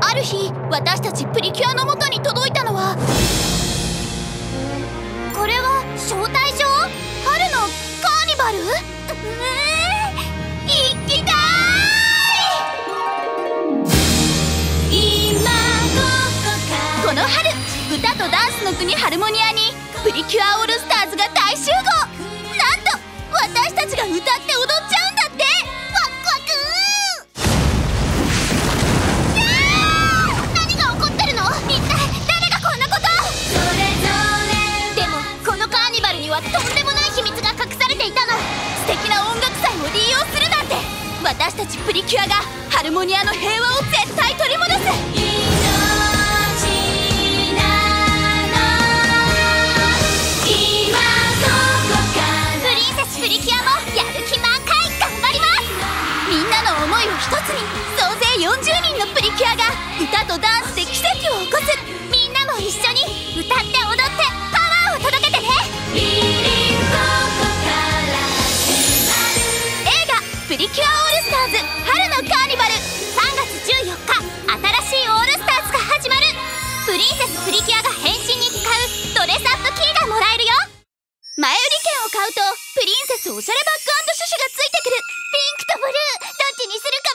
ある日私たちプリキュアのもとに届いたのはこれは招待状？春のカーニバル？この春歌とダンスの国ハルモニアにプリキュアオールスターズが大集合！はとんでもない秘密が隠されていたの。素敵な音楽祭を利用するなんて。私たちプリキュアがハルモニアの平和を絶対取り戻す。プリンセスプリキュアもやる気満開頑張ります。みんなの思いを一つに総勢40人のプリキュアが歌とダンスで奇跡プリキュアオールスターズ春のカーニバル」3月14日新しいオールスターズが始まる。プリンセスプリキュアが変身に使うドレスアップキーがもらえるよ。前売り券を買うとプリンセスおしゃれバッグシュシュがついてくる。ピンクとブルーどっちにするか